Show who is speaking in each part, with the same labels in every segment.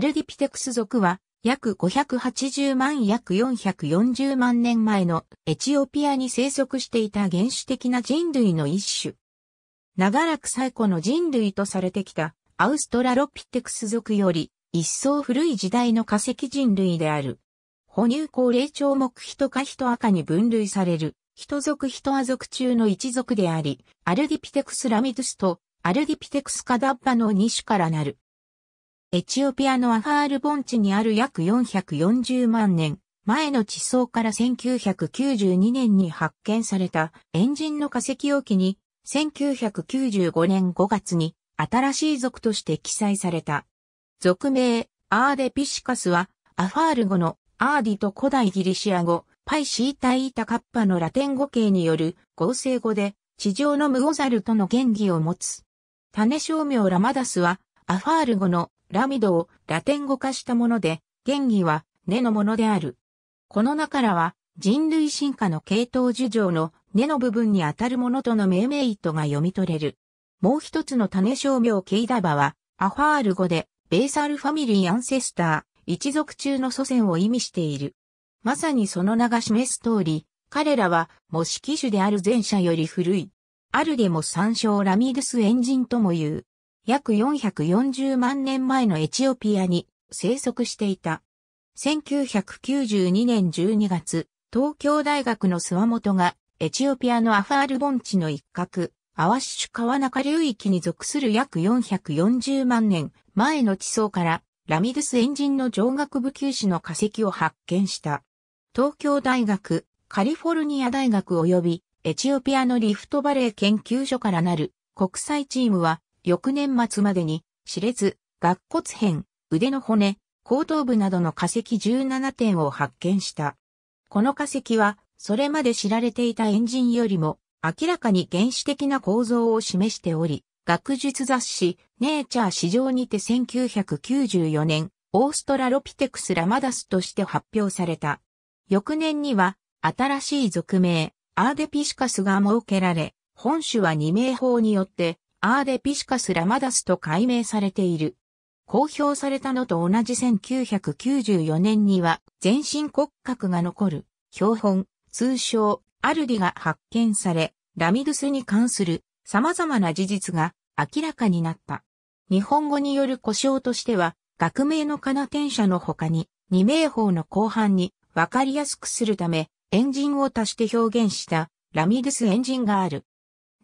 Speaker 1: アルディピテクス属は約580万約440万年前のエチオピアに生息していた原始的な人類の一種。長らく最古の人類とされてきたアウストラロピテクス属より一層古い時代の化石人類である。哺乳高齢鳥目ヒト科ヒト赤に分類される、ヒト属ヒトア族中の一族であり、アルディピテクスラミドゥスとアルディピテクスカダッパの2種からなる。エチオピアのアファール盆地にある約440万年前の地層から1992年に発見されたエンジンの化石を機に1995年5月に新しい族として記載された。族名アーデピシカスはアファール語のアーディと古代ギリシア語、パイシータイータカッパのラテン語形による合成語で、地上のムゴザルとの原義を持つ。種商名ラマダスは、アファール語のラミドをラテン語化したもので、原義は根のものである。この中からは、人類進化の系統樹状の根の部分にあたるものとの命名意図が読み取れる。もう一つの種商名ケイダバは、アファール語で、ベーサルファミリーアンセスター、一族中の祖先を意味している。まさにその名が示す通り、彼らは模式種である前者より古い。あるでも参照ラミドスエンジンとも言う。約440万年前のエチオピアに生息していた。1992年12月、東京大学の諏訪本がエチオピアのアファール盆地の一角、アワッシュ川中流域に属する約440万年前の地層からラミドゥスエンジンの上学部球種の化石を発見した。東京大学、カリフォルニア大学及びエチオピアのリフトバレー研究所からなる国際チームは翌年末までに熾烈、顎骨片、腕の骨、後頭部などの化石17点を発見した。この化石はそれまで知られていたエンジンよりも明らかに原始的な構造を示しており、学術雑誌、ネイチャー史上にて1994年、オーストラロピテクスラマダスとして発表された。翌年には、新しい属名、アーデピシカスが設けられ、本種は二名法によって、アーデピシカスラマダスと改名されている。公表されたのと同じ1994年には、全身骨格が残る、標本、通称、アルディが発見され、ラミドゥスに関する様々な事実が明らかになった。日本語による故障としては、学名のカナ転写の他に、二名法の後半にわかりやすくするため、エンジンを足して表現したラミドゥスエンジンがある。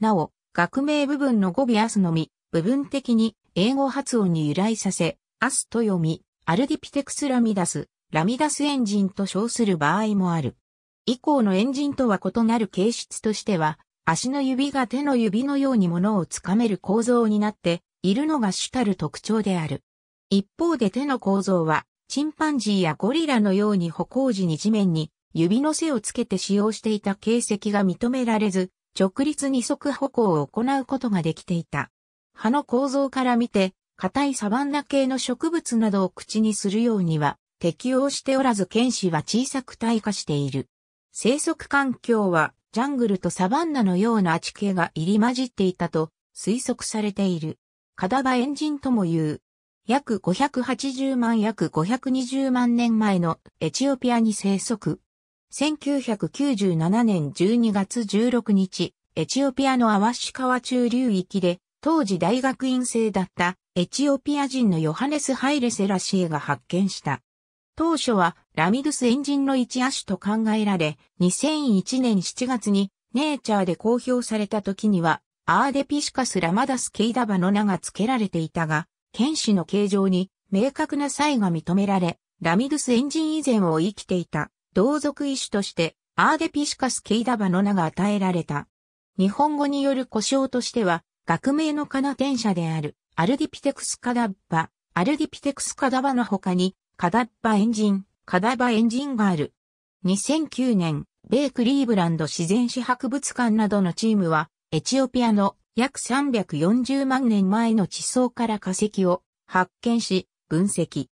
Speaker 1: なお、学名部分の語尾アスのみ、部分的に英語発音に由来させ、アスと読み、アルディピテクスラミダス、ラミダスエンジンと称する場合もある。以降のエンジンとは異なる形質としては、足の指が手の指のように物をつかめる構造になっているのが主たる特徴である。一方で手の構造は、チンパンジーやゴリラのように歩行時に地面に指の背をつけて使用していた形跡が認められず、直立二足歩行を行うことができていた。葉の構造から見て、硬いサバンナ系の植物などを口にするようには適応しておらず剣士は小さく退化している。生息環境はジャングルとサバンナのような地形が入り混じっていたと推測されている。カダバエンジンとも言う。約580万約520万年前のエチオピアに生息。1997年12月16日、エチオピアのアワシ川中流域で、当時大学院生だったエチオピア人のヨハネス・ハイレセラシエが発見した。当初はラミドゥスエンジンの一亜種と考えられ、2001年7月にネイチャーで公表された時には、アーデピシカスラマダスケイダバの名が付けられていたが、剣士の形状に明確な差異が認められ、ラミドゥスエンジン以前を生きていた同族異種としてアーデピシカスケイダバの名が与えられた。日本語による故障としては、学名のカナ転写であるアルディピテクスカダッバ、アルディピテクスカダバの他にカダッバエンジン、カダバエンジンがある。2009年、米クリーブランド自然史博物館などのチームは、エチオピアの約340万年前の地層から化石を発見し、分析。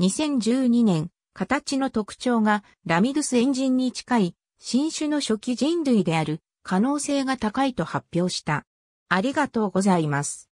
Speaker 1: 2012年、形の特徴がラミドゥスエンジンに近い新種の初期人類である可能性が高いと発表した。ありがとうございます。